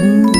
Mm-hmm.